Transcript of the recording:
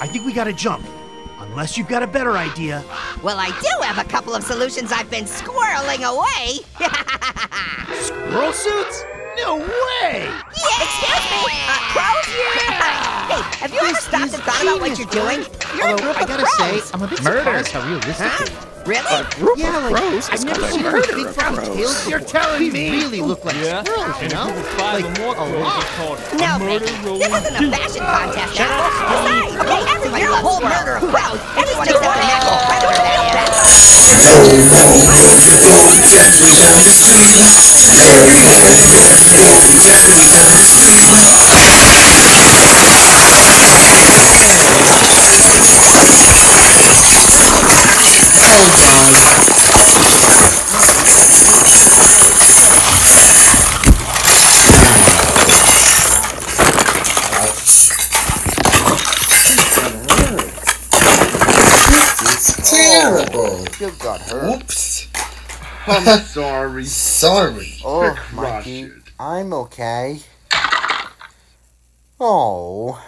I think we gotta jump. Unless you've got a better idea. Well, I do have a couple of solutions I've been squirreling away. Squirrel suits? No way! Yeah! Excuse me! Uh, crows? Yeah! hey, have you ever stopped and thought about what you're doing? You're a Although, group I gotta crows. say, I'm a bit Murder. surprised how realistic Huh? they are. Really? Group Yeah, of like, crows? I've never seen a those big of fluffy crows. tails You're before. telling They me? really look like Yeah? squirrels, you know? a group of five Like, or more a lot. are a No, murder Mickey, this isn't a fashion contest. Besides, okay, everybody loves a murder of crows. Everyone except the natural predator, that is. It's terrible. You got hurt. Oops. I'm sorry. Sorry. Oh, Mikey. I'm okay. Oh.